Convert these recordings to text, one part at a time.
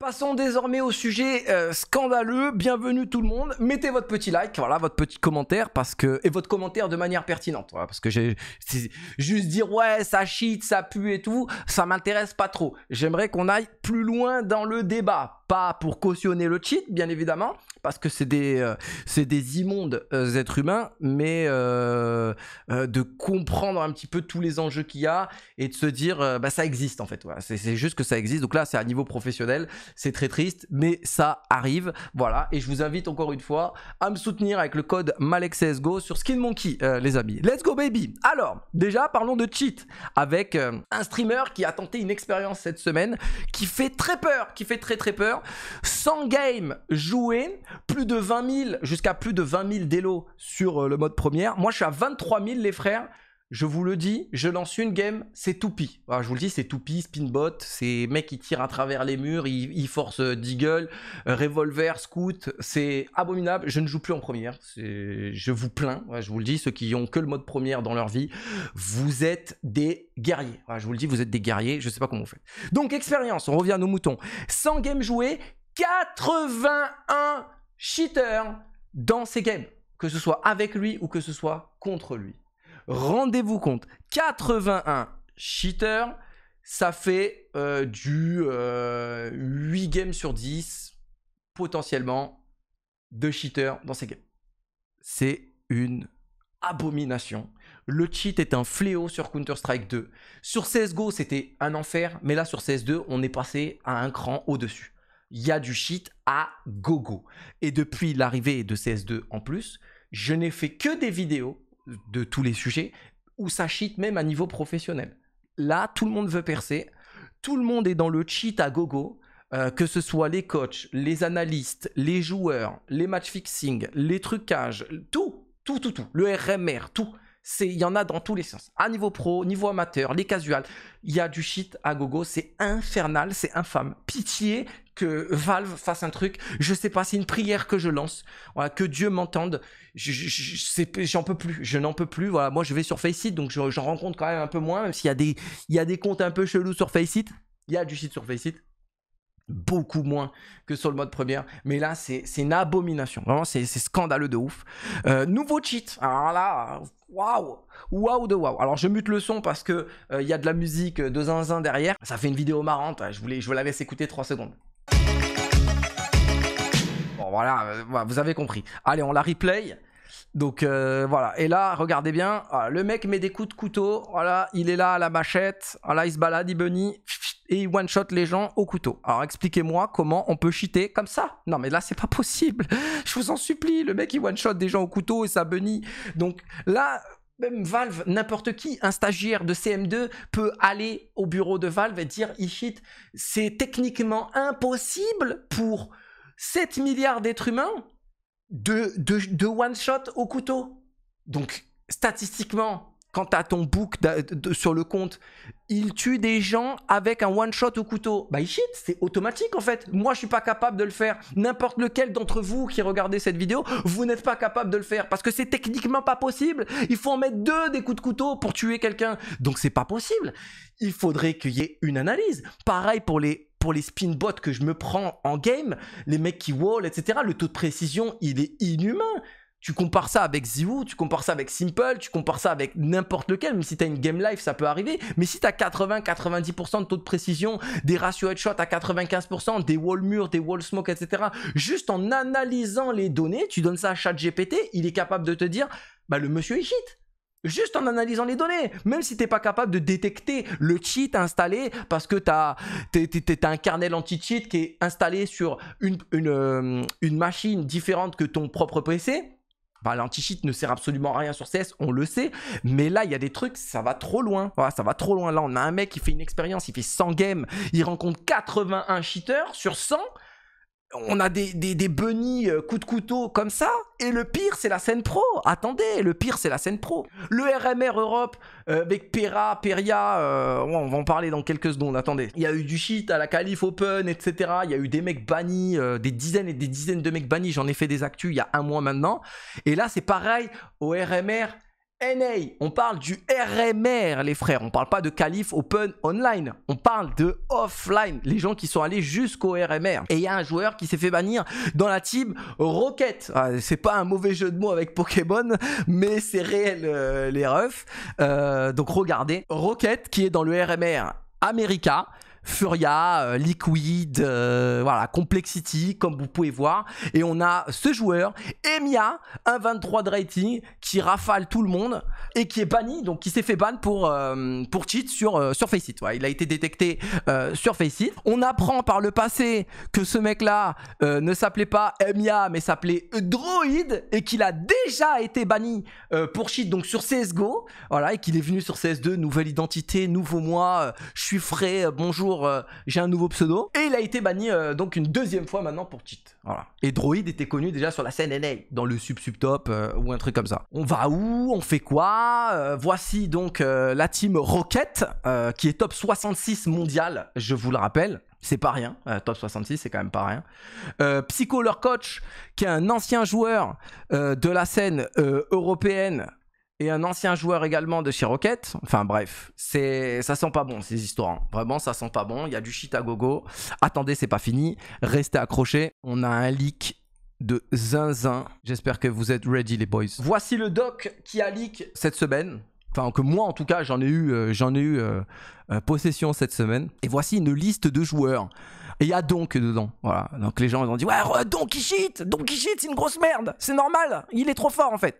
Passons désormais au sujet euh, scandaleux. Bienvenue tout le monde. Mettez votre petit like, voilà, votre petit commentaire parce que et votre commentaire de manière pertinente, voilà, parce que j'ai juste dire ouais ça cheat, ça pue et tout, ça m'intéresse pas trop. J'aimerais qu'on aille plus loin dans le débat pas pour cautionner le cheat, bien évidemment, parce que c'est des, euh, des immondes euh, êtres humains, mais euh, de comprendre un petit peu tous les enjeux qu'il y a et de se dire, bah, ça existe en fait. C'est, juste que ça existe. Donc là, c'est à niveau professionnel, c'est très triste, mais ça arrive. Voilà. Et je vous invite encore une fois à me soutenir avec le code MalexSGO sur Skin Monkey, les amis. Let's go, baby! Alors, déjà, parlons de cheat avec un streamer qui a tenté une expérience cette semaine qui fait très peur, qui fait très très peur 100 games joués, plus de 20 000, jusqu'à plus de 20 000 d'élo sur euh, le mode première. Moi, je suis à 23 000, les frères. Je vous le dis, je lance une game, c'est Toupie. je vous le dis, c'est Toupie, Spinbot, c'est mec qui tire à travers les murs, il, force euh, Deagle, euh, Revolver, Scout, c'est abominable. Je ne joue plus en première, je vous plains, je vous le dis, ceux qui ont que le mode première dans leur vie, vous êtes des guerriers. je vous le dis, vous êtes des guerriers, je sais pas comment vous faites. Donc, expérience, on revient à nos moutons. 100 games joués, 81 cheaters dans ces games, que ce soit avec lui ou que ce soit contre lui rendez-vous compte, 81 cheaters, ça fait euh, du 8 euh, games sur 10, potentiellement, de cheaters dans ces games. C'est une abomination. Le cheat est un fléau sur Counter-Strike 2. Sur CSGO, c'était un enfer, mais là, sur CS2, on est passé à un cran au-dessus. Il y a du cheat à gogo. Et depuis l'arrivée de CS2 en plus, je n'ai fait que des vidéos de tous les sujets, où ça cheat même à niveau professionnel. Là, tout le monde veut percer, tout le monde est dans le cheat à gogo, euh, que ce soit les coachs, les analystes, les joueurs, les match fixing, les trucages, tout, tout, tout, tout, le RMR, tout il y en a dans tous les sens. À niveau pro, niveau amateur, les casuals, il y a du shit à gogo, c'est infernal, c'est infâme. Pitié que Valve fasse un truc, je sais pas, c'est une prière que je lance, que Dieu m'entende. J'en peux plus, je n'en peux plus. Voilà, moi je vais sur Faceit, donc j'en rencontre quand même un peu moins, même s'il y a des, y a des comptes un peu chelous sur Faceit. Il y a du shit sur Faceit beaucoup moins que sur le mode première. Mais là, c'est une abomination. Vraiment, c'est scandaleux de ouf. Euh, nouveau cheat. Alors là, waouh Waouh de waouh Alors, je mute le son parce que euh, il y a de la musique de zinzin derrière. Ça fait une vidéo marrante. Je, voulais, je vous la laisse écouter 3 secondes. Bon, euh, voilà, vous avez compris. Allez, on la replay. Donc voilà, et là, regardez bien, le mec met des coups de couteau, voilà, il est là à la machette, voilà, il se balade, il bunny, et il one-shot les gens au couteau. Alors expliquez-moi comment on peut cheater comme ça. Non mais là c'est pas possible. Je vous en supplie, le mec il one-shot des gens au couteau et ça bunny. Donc là, même Valve, n'importe qui, un stagiaire de CM2 peut aller au bureau de Valve et dire il cheat. C'est techniquement impossible pour 7 milliards d'êtres humains de one-shot au couteau. Donc statistiquement, quand tu as ton book sur le compte, il tue des gens avec un one shot au couteau. Bah, il shit, c'est automatique en fait. Moi, je suis pas capable de le faire. N'importe lequel d'entre vous qui regardez cette vidéo, vous n'êtes pas capable de le faire parce que c'est techniquement pas possible. Il faut en mettre deux des coups de couteau pour tuer quelqu'un. Donc, c'est pas possible. Il faudrait qu'il y ait une analyse. Pareil pour les pour les spin bots que je me prends en game, les mecs qui wall, etc. Le taux de précision, il est inhumain. Tu compares ça avec Ziwu, tu compares ça avec Simple, tu compares ça avec n'importe lequel, même si tu as une game life, ça peut arriver. Mais si tu as 80-90% de taux de précision, des ratios headshot à 95%, des wall murs, des wall smoke, etc., juste en analysant les données, tu donnes ça à ChatGPT, il est capable de te dire, bah le monsieur est cheat. Juste en analysant les données, même si t'es pas capable de détecter le cheat installé parce que t'as as, un kernel anti-cheat qui est installé sur une, euh, une machine différente que ton propre PC, bah, l'anti-cheat ne sert absolument à rien sur CS, on le sait. Mais là, il y a des trucs, ça va trop loin. Voilà, ça va trop loin. Là, on a un mec qui fait une expérience, il fait 100 games, il rencontre 81 cheaters sur 100 on a des, des, des bunnies euh, coup de couteau comme ça. Et le pire, c'est la scène pro. Attendez, le pire, c'est la scène pro. Le RMR Europe euh, avec Pera, Peria, euh, on va en parler dans quelques secondes. Attendez. Il y a eu du shit à la Calif Open, etc. Il y a eu des mecs bannis, des dizaines et des dizaines de mecs bannis. J'en ai fait des actus il y a un mois maintenant. Et là, c'est pareil au RMR NA, on parle du RMR, les frères. On parle pas de qualif open online. On parle de offline. Les gens qui sont allés jusqu'au RMR. Et il y a un joueur qui s'est fait bannir dans la team Rocket. Ah, c'est pas un mauvais jeu de mots avec Pokémon, mais c'est réel, euh, les refs. Euh, donc regardez. Rocket qui est dans le RMR America. Furia, euh, Liquid, euh, voilà, Complexity, comme vous pouvez voir. Et on a ce joueur, Emia, un 23 de rating, qui rafale tout le monde et qui est banni, donc qui s'est fait ban pour, euh, pour cheat sur, sur Faceit. il a été détecté sur Faceit. On apprend par le passé que ce mec-là ne s'appelait pas Emia, mais s'appelait Droid et qu'il a déjà été banni pour cheat, donc sur CSGO. Voilà, et qu'il est venu sur CS2, nouvelle identité, nouveau mois, je suis frais, bonjour euh, j'ai un nouveau pseudo. Et il a été banni euh, donc une deuxième fois maintenant pour cheat. Et Droid était connu déjà sur la scène NA, dans le sub-sub-top euh, ou un truc comme ça. On va où? On fait quoi? Voici donc la team Rocket, qui est top 66 mondial, je vous le rappelle. C'est pas rien, top 66, c'est quand même pas rien. Psycho, leur coach, qui est un ancien joueur de la scène européenne, et un ancien joueur également de chez Rocket. Enfin bref, c'est ça sent pas bon ces histoires. Hein. Vraiment, ça sent pas bon. Il y a du shit à gogo. Attendez, c'est pas fini. Restez accrochés. On a un leak de zinzin. J'espère que vous êtes ready les boys. Voici le doc qui a leak cette semaine. Enfin que moi en tout cas j'en ai eu, euh, euh, euh, possession cette semaine. Et voici une liste de joueurs et il y a donc dedans. Voilà. Donc les gens ils ont dit ouais donc il cheat, donc il cheat, c'est une grosse merde. C'est normal, il est trop fort en fait.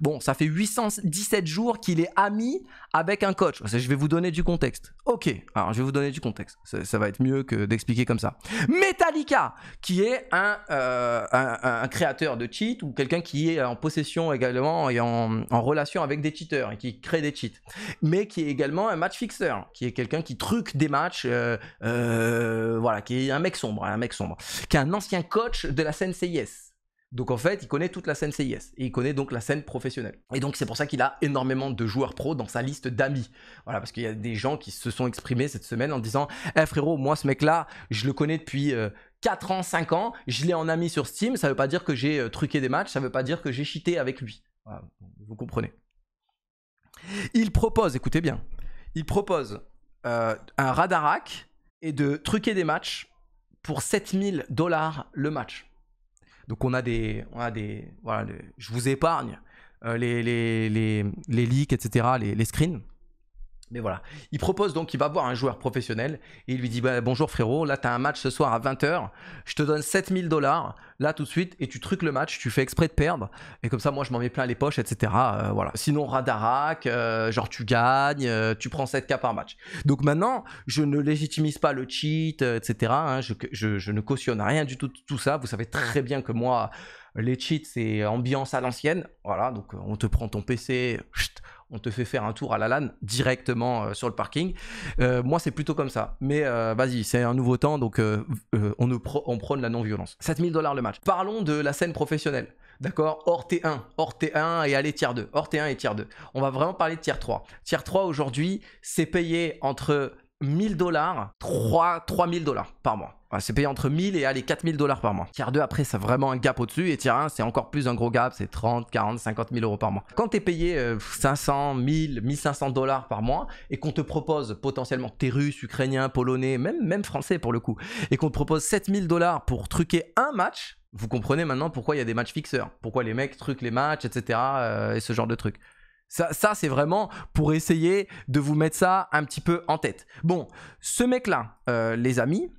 Bon, ça fait 817 jours qu'il est ami avec un coach. Je vais vous donner du contexte. Ok, alors je vais vous donner du contexte. Ça, va être mieux que d'expliquer comme ça. Metallica, qui est un, euh, un, créateur de cheat ou quelqu'un qui est en possession également et en, relation avec des cheaters et qui crée des cheats. Mais qui est également un match fixeur, qui est quelqu'un qui truque des matchs, euh, euh, voilà, qui un mec sombre, un mec sombre, qui est un ancien coach de la scène CIS. Donc en fait, il connaît toute la scène CIS et il connaît donc la scène professionnelle. Et donc c'est pour ça qu'il a énormément de joueurs pro dans sa liste d'amis. Voilà, parce qu'il y a des gens qui se sont exprimés cette semaine en disant "Eh frérot, moi ce mec-là, je le connais depuis 4 euh, ans, 5 ans, je l'ai en ami sur Steam, ça veut pas dire que j'ai euh, truqué des matchs, ça veut pas dire que j'ai cheaté avec lui." vous comprenez. Il propose, écoutez bien, il propose euh, un radarac et de truquer des matchs pour 7000 dollars le match. Donc on a des, voilà, je vous épargne euh, les, les, leaks, etc., les screens. Mais voilà, il propose donc qu'il va voir un joueur professionnel et il lui dit bah, bonjour frérot, là tu as un match ce soir à 20h, je te donne 7000 dollars là tout de suite et tu truques le match, tu fais exprès de perdre et comme ça moi je m'en mets plein les poches, etc. Euh, voilà. Sinon radarac, euh, genre tu gagnes, euh, tu prends 7k par match. Donc maintenant je ne légitimise pas le cheat, etc. Hein. je, ne cautionne rien du tout tout ça. Vous savez très bien que moi les cheats c'est ambiance à l'ancienne, voilà donc on te prend ton PC, on te fait faire un tour à la LAN directement euh, sur le parking. Euh, moi, c'est plutôt comme ça. Mais euh, vas-y, c'est un nouveau temps, donc on, ne on prône la non-violence. 7000 dollars le match. Parlons de la scène professionnelle. D'accord? Hors T1, hors T1 et allez tiers 2. Hors T1 et tiers 2. On va vraiment parler de tiers 3. Tiers 3 aujourd'hui, c'est payé entre 1000 dollars, 3000 dollars par mois. c'est payé entre 1000 et allez 4000 dollars par mois. Tier 2 après c'est vraiment un gap au-dessus et tier 1 c'est encore plus un gros gap, c'est 30, 40, 50 000 euros par mois. Quand tu es payé 500, 1000, 1500 dollars par mois et qu'on te propose potentiellement t'es russe, ukrainien, polonais, même, même français pour le coup, et qu'on te propose 7000 dollars pour truquer un match, vous comprenez maintenant pourquoi il y a des matchs fixeurs, pourquoi les mecs truquent les matchs, etc. Euh, et ce genre de trucs. Ça, c'est vraiment pour essayer de vous mettre ça un petit peu en tête. Bon, ce mec-là, euh, les amis,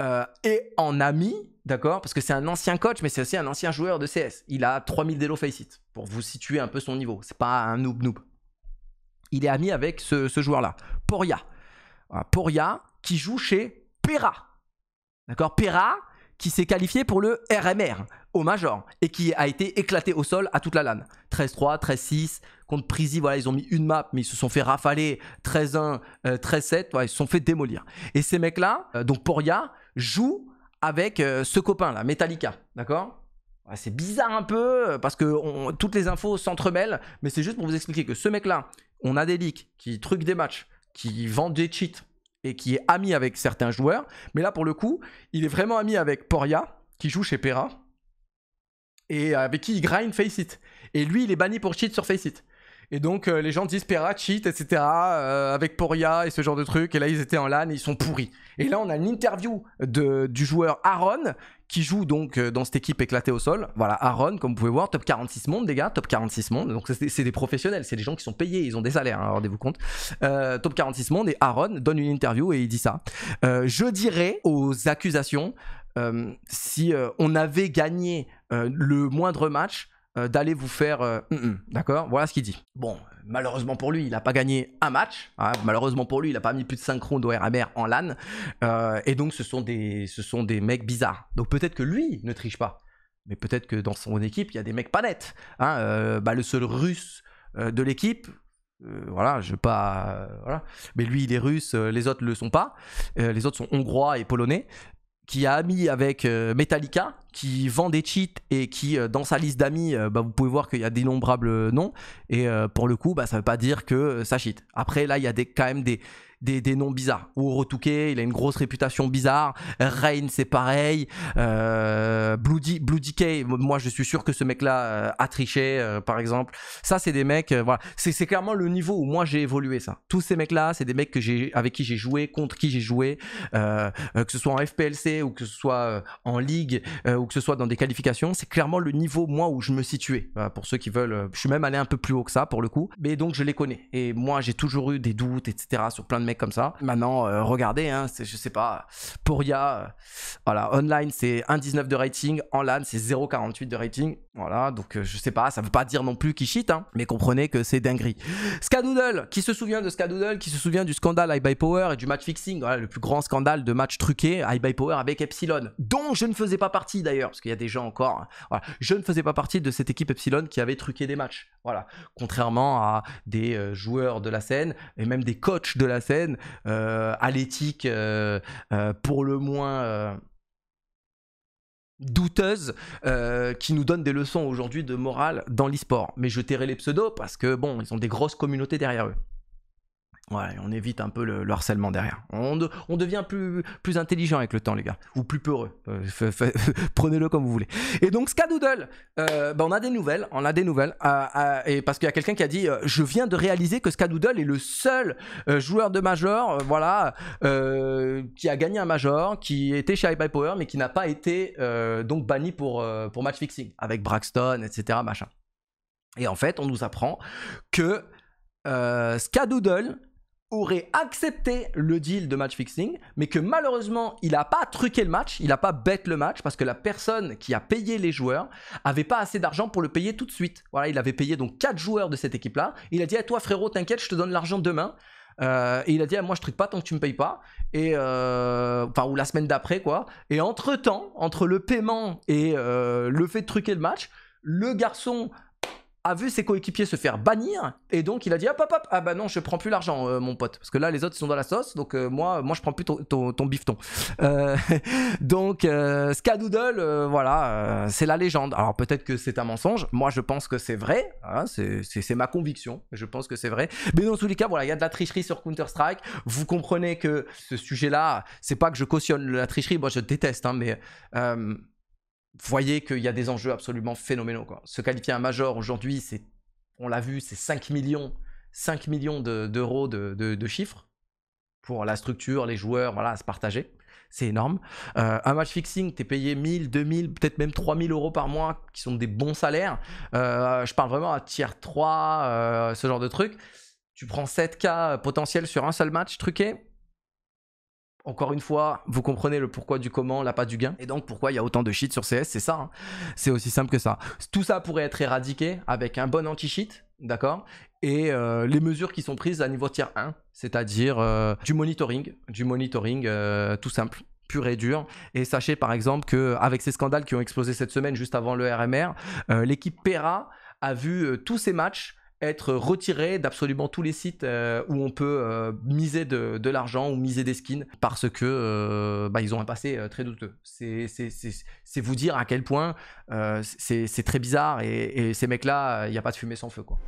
euh, est en ami, d'accord Parce que c'est un ancien coach, mais c'est aussi un ancien joueur de CS. Il a 3000 Delo Faceit, pour vous situer un peu son niveau. C'est pas un noob noob. Il est ami avec ce, joueur-là, Poria. Poria, qui joue chez Pera. D'accord Pera, qui s'est qualifié pour le RMR au Major et qui a été éclaté au sol à toute la LAN. 13-3, 13-6, contre Prisi, voilà, ils ont mis une map, mais ils se sont fait rafaler 13-1, 13-7, ils se sont fait démolir. Et ces mecs-là, euh, donc Poria, jouent avec euh, ce copain-là, Metallica, d'accord? C'est bizarre un peu euh, parce que toutes les infos s'entremêlent, mais c'est juste pour vous expliquer que ce mec-là, on a des leaks qui truquent des matchs, qui vendent des cheats et qui est ami avec certains joueurs. Mais là, pour le coup, il est vraiment ami avec Poria, qui joue chez Pera, et avec qui il grind Faceit. Et lui, il est banni pour cheat sur Faceit. Et donc les gens disent Pera cheat, etc. avec Poria et ce genre de trucs. Et là ils étaient en LAN et ils sont pourris. Et là on a une interview de, du joueur Aaron qui joue donc euh, dans cette équipe éclatée au sol. Voilà, Aaron, comme vous pouvez voir, top 46 monde, les gars, top 46 monde. Donc c'est des professionnels, c'est des gens qui sont payés, ils ont des salaires, hein, rendez-vous compte. Euh, top 46 monde et Aaron donne une interview et il dit ça. Euh, je dirais aux accusations, si on avait gagné le moindre match, d'aller vous faire... Mm, mm, d'accord? Voilà ce qu'il dit. Bon, malheureusement pour lui, il n'a pas gagné un match. Hein. Malheureusement pour lui, il n'a pas mis plus de 5 rondes au RMR en LAN. Euh, et donc, ce sont, des, ce sont des mecs bizarres. Donc, peut-être que lui ne triche pas. Mais peut-être que dans son équipe, il y a des mecs pas nets. Hein. Euh, bah, le seul russe euh, de l'équipe, voilà, je veux pas. Mais lui, il est russe, les autres ne le sont pas. les autres sont hongrois et polonais qui a ami avec Metallica, qui vend des cheats et qui, euh, dans sa liste d'amis, euh, bah, vous pouvez voir qu'il y a d'innombrables noms. Et euh, pour le coup, bah, ça veut pas dire que ça cheat. Après, là, il y a quand même des, noms bizarres. Ou Retouqué, il a une grosse réputation bizarre. Rain, c'est pareil. Euh, Bloody, Bloody K, moi je suis sûr que ce mec-là euh, a triché, euh, par exemple. Ça, c'est des mecs, voilà. C'est clairement le niveau où moi j'ai évolué, ça. Tous ces mecs-là, c'est des mecs que avec qui j'ai joué, contre qui j'ai joué, que ce soit en FPLC ou que ce soit en ligue ou que ce soit dans des qualifications. C'est clairement le niveau, moi, où je me situais. pour ceux qui veulent, je suis même allé un peu plus haut que ça, pour le coup. Mais donc, je les connais. Et moi, j'ai toujours eu des doutes, etc., sur plein de mecs comme ça. Maintenant, euh, regardez, hein, je sais pas, Poria, euh, voilà, online c'est 1,19 de rating, en LAN c'est 0,48 de rating. Voilà, donc euh, je sais pas, ça veut pas dire non plus qu'il cheat, hein, mais comprenez que c'est dinguerie. Skadoodle, qui se souvient de Skadoodle, qui se souvient du scandale High by Power et du match fixing, voilà, le plus grand scandale de match truqué, High by Power avec Epsilon, dont je ne faisais pas partie d'ailleurs, parce qu'il y a des gens encore, hein, je ne faisais pas partie de cette équipe Epsilon qui avait truqué des matchs, voilà, contrairement à des joueurs de la scène et même des coachs de la scène euh, à l'éthique euh, euh, pour le moins douteuse qui nous donne des leçons aujourd'hui de morale dans l'e-sport. Mais je tairai les pseudos parce que bon, ils ont des grosses communautés derrière eux. On évite un peu le, harcèlement derrière. On, devient plus, intelligent avec le temps, les gars. Ou plus peureux. Euh, prenez-le comme vous voulez. Et donc, Skadoodle, euh, bah, on a des nouvelles. On a des nouvelles. Euh, et parce qu'il y a quelqu'un qui a dit Je viens de réaliser que Skadoodle est le seul joueur de Major voilà, qui a gagné un Major, qui était chez High Power, mais qui n'a pas été donc banni pour, pour match fixing, avec Braxton, etc. Machin. Et en fait, on nous apprend que Skadoodle aurait accepté le deal de match fixing, mais que malheureusement, il n'a pas truqué le match, il n'a pas bête le match, parce que la personne qui a payé les joueurs avait pas assez d'argent pour le payer tout de suite. Voilà, il avait payé donc 4 joueurs de cette équipe-là. Il a dit à toi frérot, t'inquiète, je te donne l'argent demain. Euh, et il a dit moi je truque pas tant que tu me payes pas et euh, enfin ou la semaine d'après quoi et entre temps entre le paiement et euh, le fait de truquer le match le garçon a vu ses coéquipiers se faire bannir et donc il a dit hop hop hop ah bah non je prends plus l'argent euh, mon pote. Parce que là les autres sont dans la sauce donc euh, moi moi je prends plus ton, ton, bifton. Euh, donc Skadoodle voilà c'est la légende. Alors peut-être que c'est un mensonge. Moi je pense que c'est vrai hein, c'est ma conviction. Je pense que c'est vrai. Mais dans tous les cas voilà il y a de la tricherie sur Counter Strike vous comprenez que ce sujet là c'est pas que je cautionne la tricherie. Moi je déteste hein, mais voyez qu'il y a des enjeux absolument phénoménaux. Quoi. Se qualifier un major aujourd'hui, c'est, on l'a vu, c'est 5 millions, 5 millions d'euros de, chiffres pour la structure, les joueurs, voilà, à se partager. C'est énorme. Euh, un match fixing, tu es payé 1000, 2000, peut-être même 3000 euros par mois, qui sont des bons salaires. Euh, je parle vraiment à tier 3, euh, ce genre de truc. Tu prends 7K potentiel sur un seul match truqué, encore une fois, vous comprenez le pourquoi du comment, la pas du gain. Et donc pourquoi il y a autant de shit sur CS, c'est ça. Hein. C'est aussi simple que ça. Tout ça pourrait être éradiqué avec un bon anti-cheat, d'accord? Et euh, les mesures qui sont prises à niveau tier 1, c'est-à-dire euh, du monitoring, du monitoring euh, tout simple pur et dur. Et sachez par exemple qu'avec ces scandales qui ont explosé cette semaine juste avant le RMR, l'équipe Pera a vu tous ces matchs être retiré d'absolument tous les sites euh, où on peut euh, miser de, l'argent ou miser des skins parce que euh, bah, ils ont un passé très douteux. C'est vous dire à quel point c'est très bizarre et, et ces mecs-là, il n'y a pas de fumée sans feu. quoi.